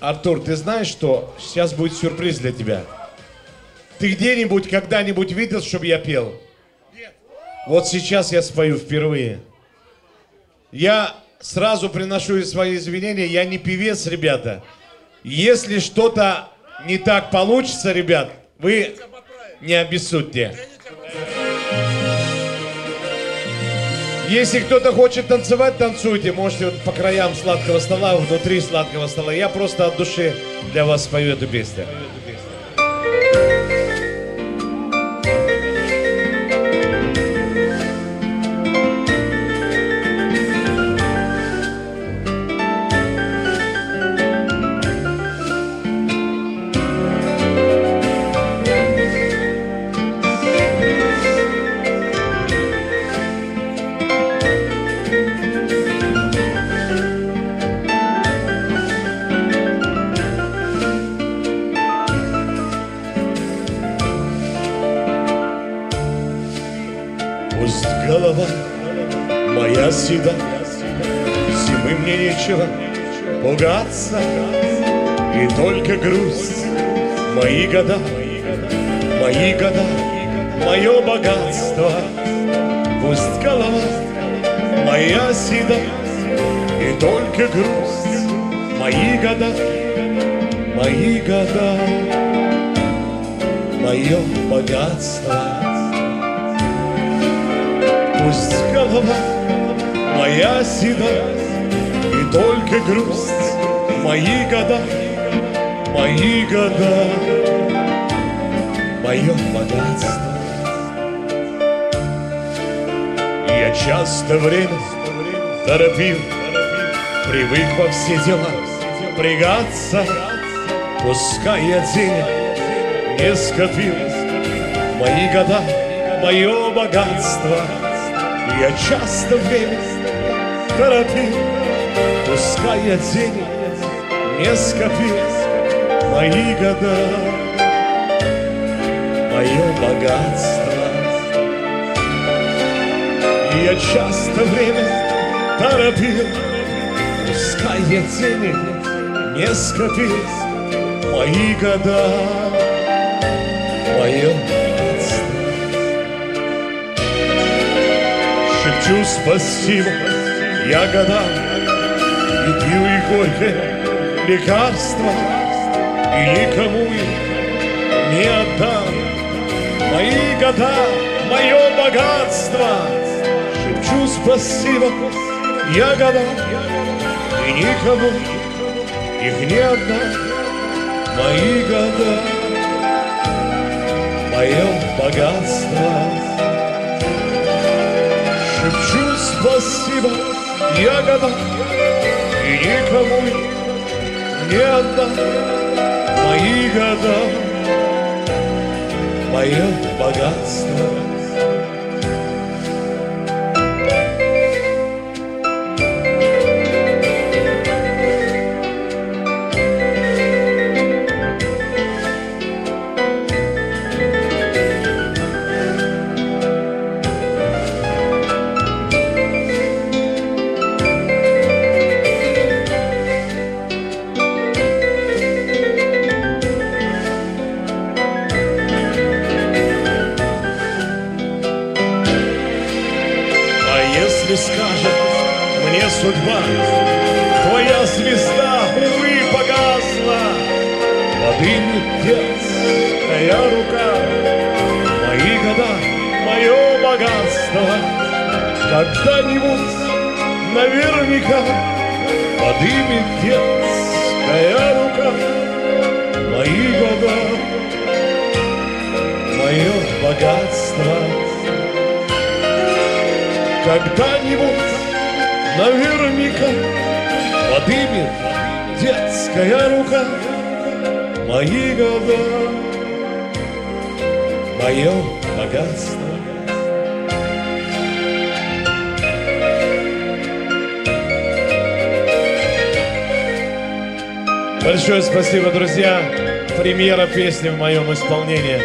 Артур, ты знаешь, что сейчас будет сюрприз для тебя? Ты где-нибудь, когда-нибудь видел, чтобы я пел? Нет. Вот сейчас я спою впервые. Я сразу приношу свои извинения, я не певец, ребята. Если что-то не так получится, ребят, вы не обессудьте. Если кто-то хочет танцевать, танцуйте. Можете вот по краям сладкого стола, внутри сладкого стола. Я просто от души для вас спою эту песню. Пусть голова. Моя седа, Зимы мне нечего пугаться, И только грусть. Мои года, Мои года, мое богатство. Пусть голова. Моя седа, И только грусть. Мои года, Мои года, мое богатство. Пусть голова моя седа И только грусть. Мои года Мои года. Мое богатство. Я часто время торопил Привык во все дела пригаться. Пускай я денег не скопил. Мои года, мое богатство я часто время торопил, Пускай я денег не скопил, Мои года, мое богатство. Я часто время торопил, Пускай я денег не скопил, Мои года, шепчу спасибо я года И пью и горькое лекарство И никому их не отдам. Мои года, мое богатство. Шепчу спасибо я года И никому их не отдам. Мои года, мое богатство спасибо я года И никому не отдам мои года. Мое богатство если скажет мне судьба, Твоя звезда, увы, погасла, Подымет детская рука, Мои года, мое богатство, Когда-нибудь наверняка Подымет детская рука, Мои года, мое богатство. Когда-нибудь наверняка подымет детская рука Мои года, мое богатство. Большое спасибо, друзья. Премьера песни в моем исполнении.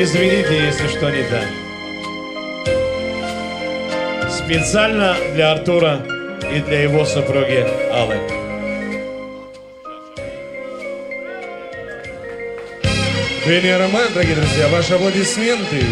Извините, если что не так специально для Артура и для его супруги Аллы. Венера Мэн, дорогие друзья, ваши аплодисменты.